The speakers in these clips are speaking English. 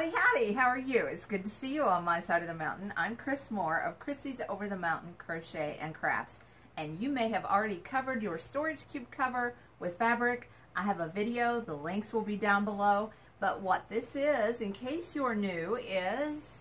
Howdy, how are you? It's good to see you on my side of the mountain. I'm Chris Moore of Krissy's Over the Mountain Crochet and Crafts. And you may have already covered your storage cube cover with fabric. I have a video, the links will be down below. But what this is, in case you're new, is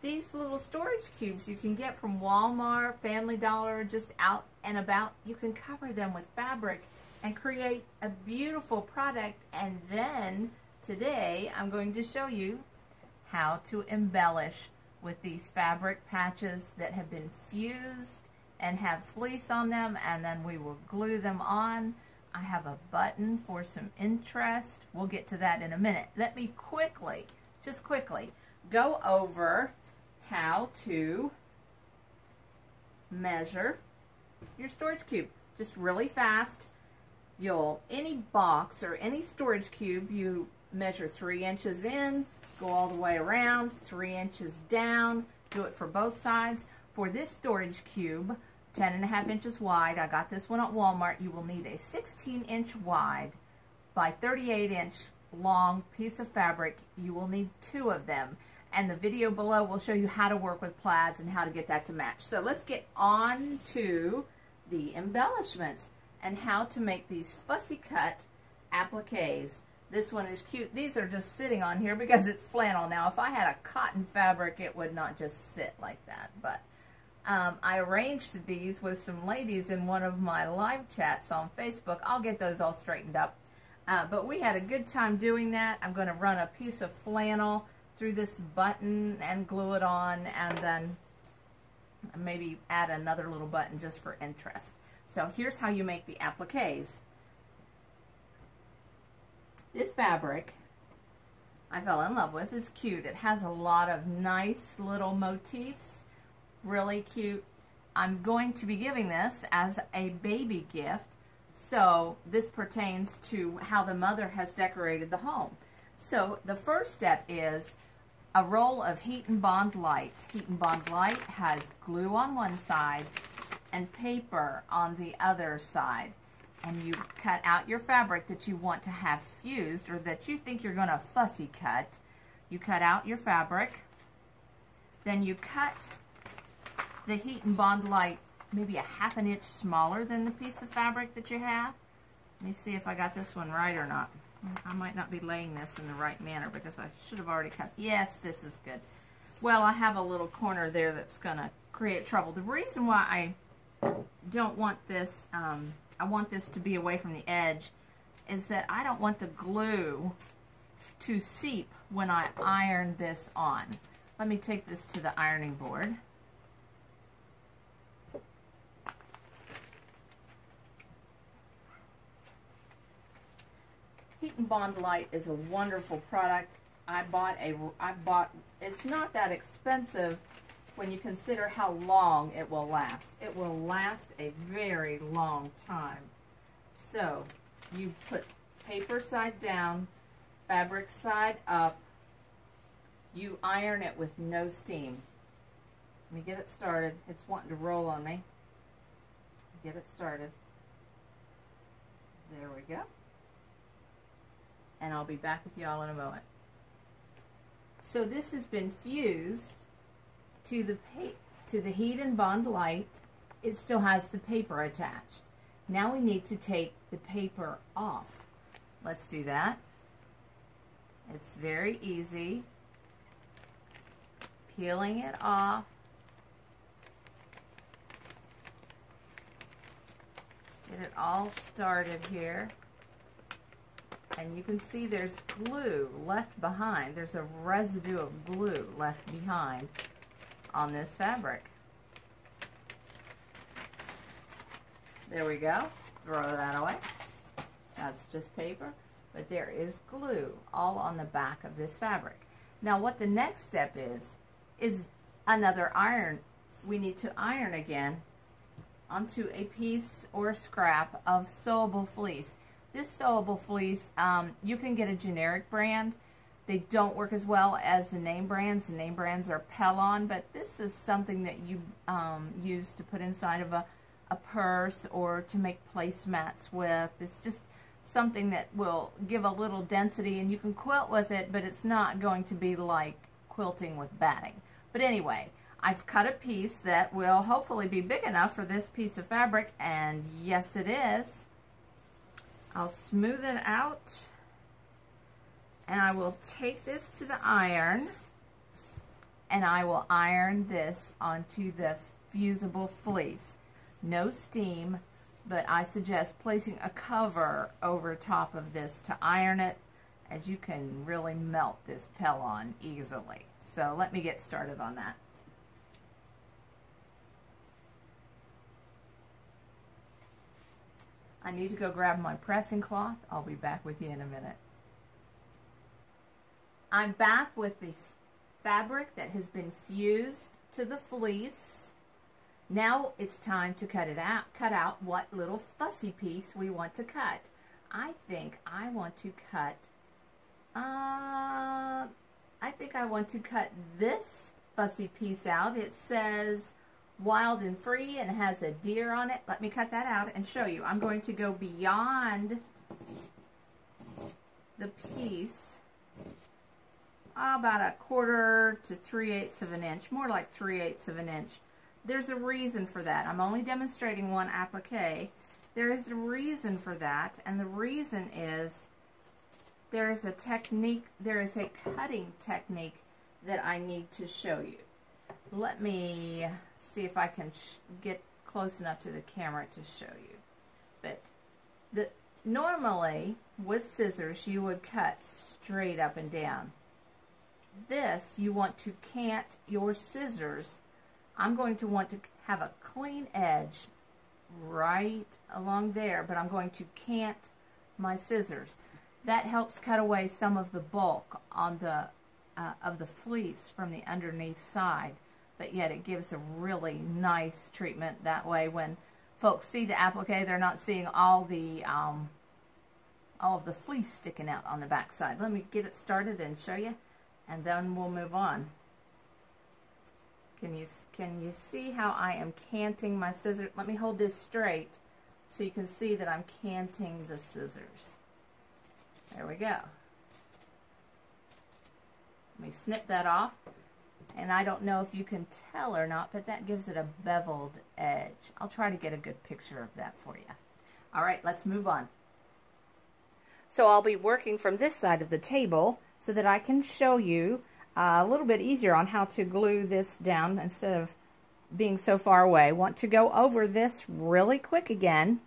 these little storage cubes you can get from Walmart, Family Dollar, just out and about. You can cover them with fabric and create a beautiful product and then Today I'm going to show you how to embellish with these fabric patches that have been fused and have fleece on them and then we will glue them on. I have a button for some interest. We'll get to that in a minute. Let me quickly, just quickly, go over how to measure your storage cube. Just really fast. You'll, any box or any storage cube you measure three inches in, go all the way around, three inches down, do it for both sides. For this storage cube, 10 and a half inches wide, I got this one at Walmart, you will need a 16 inch wide by 38 inch long piece of fabric. You will need two of them. And the video below will show you how to work with plaids and how to get that to match. So let's get on to the embellishments and how to make these fussy cut appliques. This one is cute. These are just sitting on here because it's flannel. Now, if I had a cotton fabric, it would not just sit like that. But um, I arranged these with some ladies in one of my live chats on Facebook. I'll get those all straightened up. Uh, but we had a good time doing that. I'm going to run a piece of flannel through this button and glue it on and then maybe add another little button just for interest. So here's how you make the appliques. This fabric I fell in love with. It's cute. It has a lot of nice little motifs. Really cute. I'm going to be giving this as a baby gift. So this pertains to how the mother has decorated the home. So the first step is a roll of Heat and Bond Lite. Heat and Bond Lite has glue on one side and paper on the other side and you cut out your fabric that you want to have fused or that you think you're going to fussy cut. You cut out your fabric. Then you cut the Heat and Bond Lite maybe a half an inch smaller than the piece of fabric that you have. Let me see if I got this one right or not. I might not be laying this in the right manner because I should have already cut. Yes, this is good. Well, I have a little corner there that's going to create trouble. The reason why I don't want this um, I want this to be away from the edge, is that I don't want the glue to seep when I iron this on. Let me take this to the ironing board. Heat and Bond Lite is a wonderful product. I bought a, I bought, it's not that expensive when you consider how long it will last. It will last a very long time. So you put paper side down, fabric side up. You iron it with no steam. Let me get it started. It's wanting to roll on me. Get it started. There we go. And I'll be back with y'all in a moment. So this has been fused to the to the heat and bond lite, it still has the paper attached. Now we need to take the paper off. Let's do that. It's very easy. Peeling it off. Get it all started here. And you can see there's glue left behind. There's a residue of glue left behind on this fabric. There we go. Throw that away. That's just paper. But there is glue all on the back of this fabric. Now what the next step is, is another iron. We need to iron again onto a piece or scrap of sewable fleece. This sewable fleece, um, you can get a generic brand. They don't work as well as the name brands. The name brands are Pellon, but this is something that you um, use to put inside of a, a purse or to make placemats with. It's just something that will give a little density and you can quilt with it, but it's not going to be like quilting with batting. But anyway, I've cut a piece that will hopefully be big enough for this piece of fabric, and yes it is. I'll smooth it out, and I will take this to the iron, and I will iron this onto the fusible fleece. No steam, but I suggest placing a cover over top of this to iron it as you can really melt this Pellon easily. So let me get started on that. I need to go grab my pressing cloth. I'll be back with you in a minute. I'm back with the fabric that has been fused to the fleece. Now it's time to cut it out, cut out what little fussy piece we want to cut. I think I want to cut, uh, I think I want to cut this fussy piece out. It says wild and free and has a deer on it. Let me cut that out and show you. I'm going to go beyond the piece about a quarter to three eighths of an inch, more like three eighths of an inch. There's a reason for that. I'm only demonstrating one applique. There is a reason for that, and the reason is there is a technique, there is a cutting technique that I need to show you. Let me see if I can get close enough to the camera to show you. But the normally with scissors you would cut straight up and down. This you want to cant your scissors. I'm going to want to have a clean edge right along there, but I'm going to cant my scissors. That helps cut away some of the bulk on the uh, of the fleece from the underneath side but yet it gives a really nice treatment. That way when folks see the applique, they're not seeing all the um, all of the fleece sticking out on the back side. Let me get it started and show you, and then we'll move on. Can you, can you see how I am canting my scissors? Let me hold this straight so you can see that I'm canting the scissors. There we go. Let me snip that off. And I don't know if you can tell or not, but that gives it a beveled edge. I'll try to get a good picture of that for you. All right, let's move on. So I'll be working from this side of the table so that I can show you uh, a little bit easier on how to glue this down instead of being so far away. Want to go over this really quick again.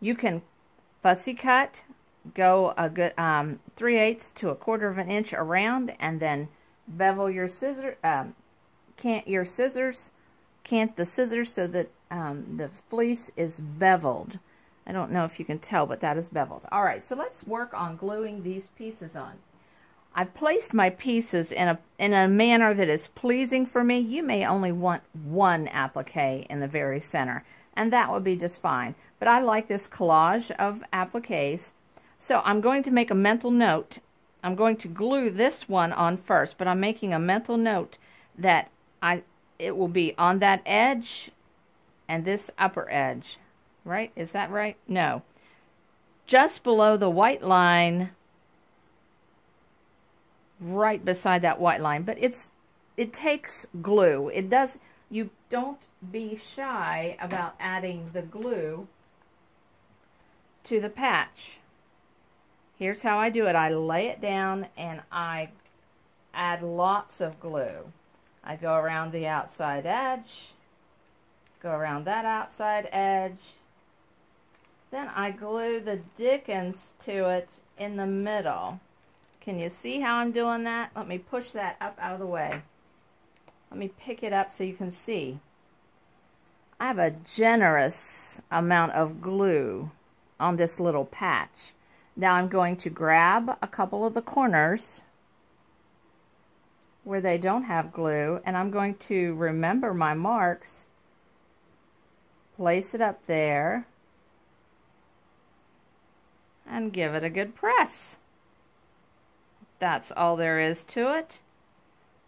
You can fussy cut, go a good um, 3 eighths to a quarter of an inch around, and then bevel your scissor, um, cant your scissors, cant the scissors so that um, the fleece is beveled. I don't know if you can tell, but that is beveled. All right, so let's work on gluing these pieces on. I've placed my pieces in a, in a manner that is pleasing for me. You may only want one applique in the very center, and that would be just fine. But I like this collage of appliques. So I'm going to make a mental note I'm going to glue this one on first, but I'm making a mental note that I it will be on that edge and this upper edge. Right? Is that right? No. Just below the white line, right beside that white line. But it's it takes glue. It does, you don't be shy about adding the glue to the patch. Here's how I do it. I lay it down and I add lots of glue. I go around the outside edge, go around that outside edge, then I glue the dickens to it in the middle. Can you see how I'm doing that? Let me push that up out of the way. Let me pick it up so you can see. I have a generous amount of glue on this little patch. Now I'm going to grab a couple of the corners where they don't have glue and I'm going to remember my marks, place it up there, and give it a good press. That's all there is to it.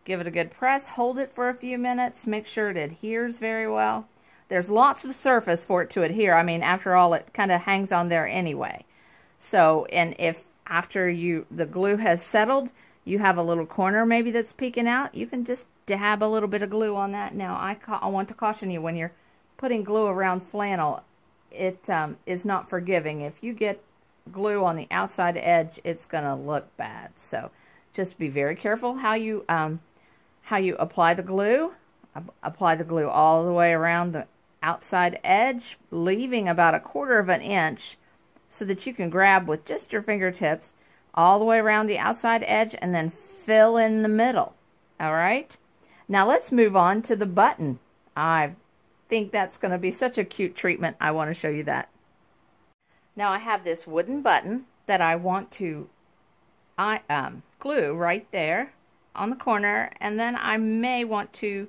Give it a good press, hold it for a few minutes, make sure it adheres very well. There's lots of surface for it to adhere. I mean, after all, it kind of hangs on there anyway. So, and if after you the glue has settled, you have a little corner maybe that's peeking out, you can just dab a little bit of glue on that. Now, I, I want to caution you when you're putting glue around flannel, it um, is not forgiving. If you get glue on the outside edge, it's going to look bad. So just be very careful how you um, how you apply the glue. Apply the glue all the way around the outside edge, leaving about a quarter of an inch so that you can grab with just your fingertips all the way around the outside edge and then fill in the middle. All right? Now let's move on to the button. I think that's going to be such a cute treatment. I want to show you that. Now I have this wooden button that I want to I um, glue right there on the corner and then I may want to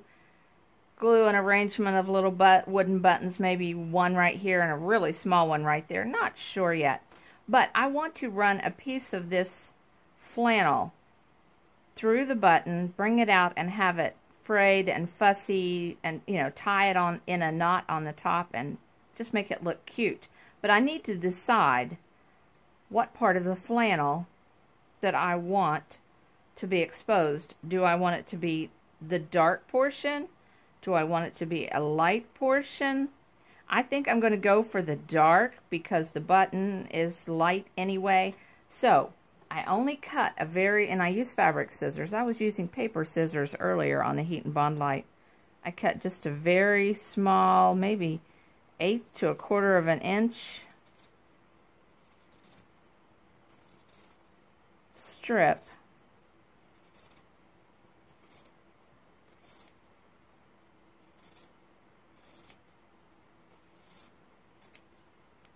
glue an arrangement of little but wooden buttons, maybe one right here and a really small one right there. Not sure yet. But I want to run a piece of this flannel through the button, bring it out and have it frayed and fussy and, you know, tie it on in a knot on the top and just make it look cute. But I need to decide what part of the flannel that I want to be exposed. Do I want it to be the dark portion? Do I want it to be a light portion? I think I'm going to go for the dark because the button is light anyway. So I only cut a very, and I use fabric scissors. I was using paper scissors earlier on the Heat and Bond Lite. I cut just a very small, maybe eighth to a quarter of an inch strip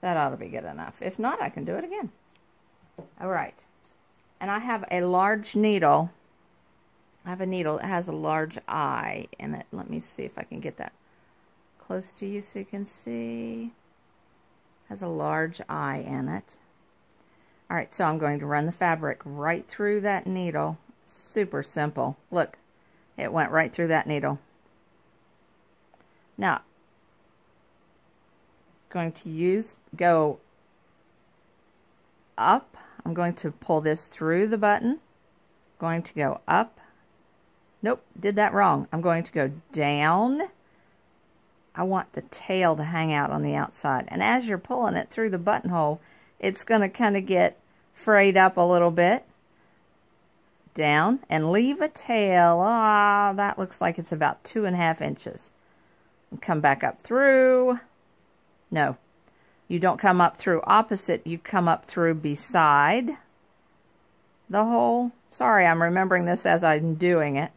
That ought to be good enough. If not, I can do it again. All right. And I have a large needle. I have a needle that has a large eye in it. Let me see if I can get that close to you so you can see. Has a large eye in it. All right, so I'm going to run the fabric right through that needle. Super simple. Look, it went right through that needle. Now, going to use, go up. I'm going to pull this through the button. Going to go up. Nope, did that wrong. I'm going to go down. I want the tail to hang out on the outside. And as you're pulling it through the buttonhole, it's going to kind of get frayed up a little bit. Down and leave a tail. Ah, that looks like it's about two and a half inches. Come back up through. No, you don't come up through opposite, you come up through beside the hole. Sorry, I'm remembering this as I'm doing it.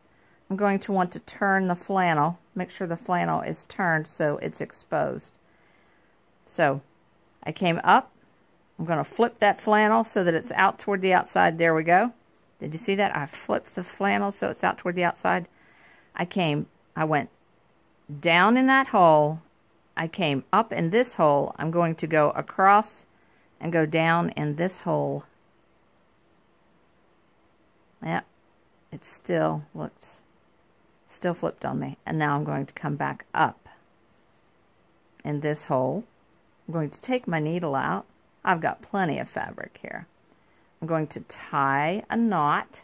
I'm going to want to turn the flannel, make sure the flannel is turned so it's exposed. So, I came up. I'm going to flip that flannel so that it's out toward the outside. There we go. Did you see that? I flipped the flannel so it's out toward the outside. I came, I went down in that hole I came up in this hole, I'm going to go across and go down in this hole. Yep, it still looks, still flipped on me. And now I'm going to come back up in this hole. I'm going to take my needle out. I've got plenty of fabric here. I'm going to tie a knot.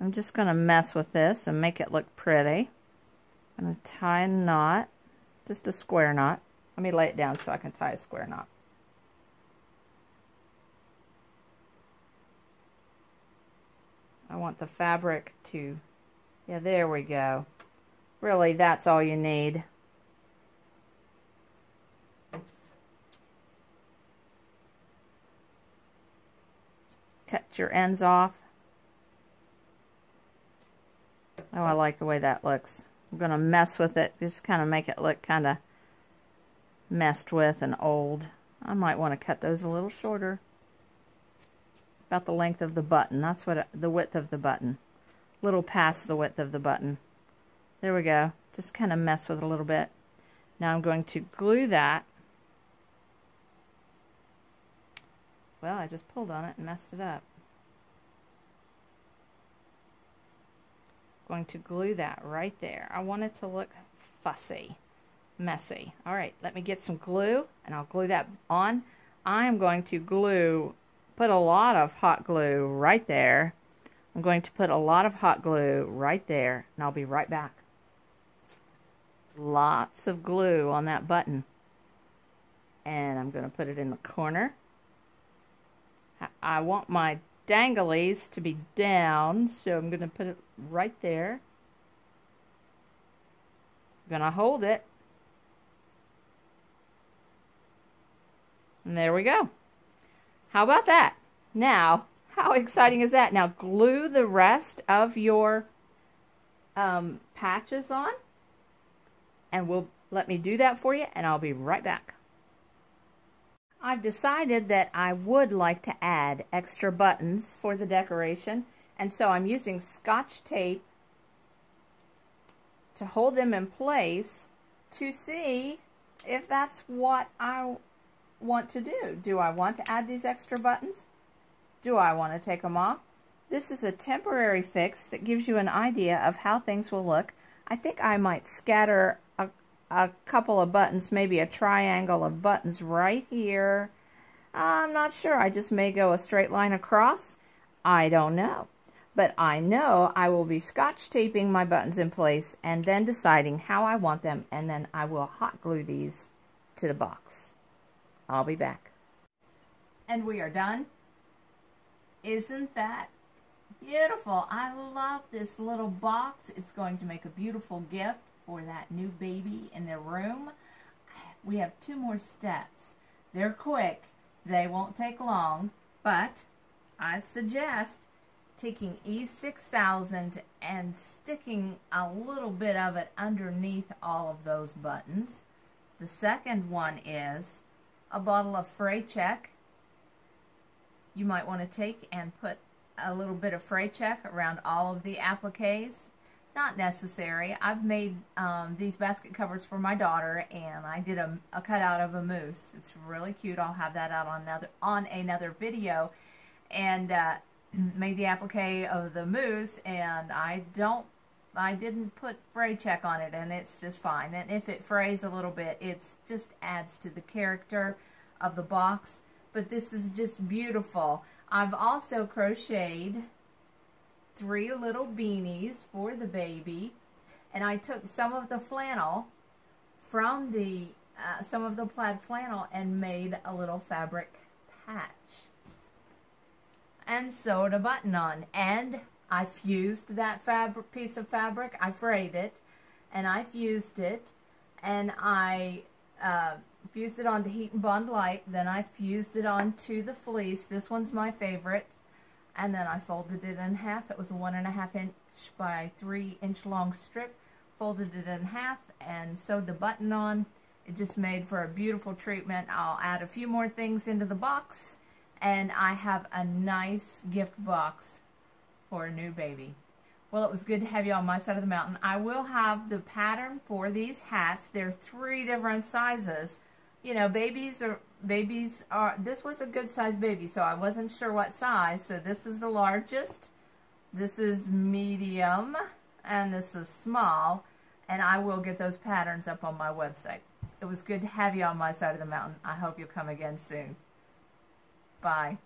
I'm just going to mess with this and make it look pretty. I'm going to tie a knot just a square knot. Let me lay it down so I can tie a square knot. I want the fabric to, yeah, there we go. Really, that's all you need. Cut your ends off. Oh, I like the way that looks. I'm going to mess with it, just kind of make it look kind of messed with and old. I might want to cut those a little shorter. About the length of the button. That's what it, the width of the button. Little past the width of the button. There we go. Just kind of mess with it a little bit. Now I'm going to glue that. Well, I just pulled on it and messed it up. going to glue that right there. I want it to look fussy, messy. All right, let me get some glue and I'll glue that on. I am going to glue put a lot of hot glue right there. I'm going to put a lot of hot glue right there, and I'll be right back. Lots of glue on that button. And I'm going to put it in the corner. I want my danglies to be down, so I'm going to put it right there. I'm going to hold it. And there we go. How about that? Now, how exciting is that? Now, glue the rest of your um, patches on. And we'll let me do that for you, and I'll be right back. I've decided that I would like to add extra buttons for the decoration, and so I'm using scotch tape to hold them in place to see if that's what I want to do. Do I want to add these extra buttons? Do I want to take them off? This is a temporary fix that gives you an idea of how things will look. I think I might scatter a, a couple of buttons, maybe a triangle of buttons right here. I'm not sure. I just may go a straight line across. I don't know. But I know I will be scotch taping my buttons in place and then deciding how I want them and then I will hot glue these to the box. I'll be back. And we are done. Isn't that beautiful? I love this little box. It's going to make a beautiful gift for that new baby in their room. We have two more steps. They're quick. They won't take long, but I suggest taking E6000 and sticking a little bit of it underneath all of those buttons. The second one is a bottle of Fray Check. You might want to take and put a little bit of Fray Check around all of the appliques. Not necessary. I've made um, these basket covers for my daughter, and I did a, a cutout of a moose. It's really cute. I'll have that out on another on another video, and uh, made the applique of the moose, and I don't I didn't put fray check on it and it's just fine. And if it frays a little bit, it just adds to the character of the box. But this is just beautiful. I've also crocheted three little beanies for the baby. And I took some of the flannel from the, uh, some of the plaid flannel and made a little fabric patch. And sewed a button on. And I fused that fabric piece of fabric. I frayed it, and I fused it, and I uh, fused it onto Heat and Bond Lite. Then I fused it onto the fleece. This one's my favorite. And then I folded it in half. It was a one and a half inch by three inch long strip. Folded it in half and sewed the button on. It just made for a beautiful treatment. I'll add a few more things into the box. And I have a nice gift box for a new baby. Well, it was good to have you on my side of the mountain. I will have the pattern for these hats. They're three different sizes. You know, babies are, babies are, this was a good size baby, so I wasn't sure what size. So this is the largest, this is medium, and this is small. And I will get those patterns up on my website. It was good to have you on my side of the mountain. I hope you'll come again soon. Bye.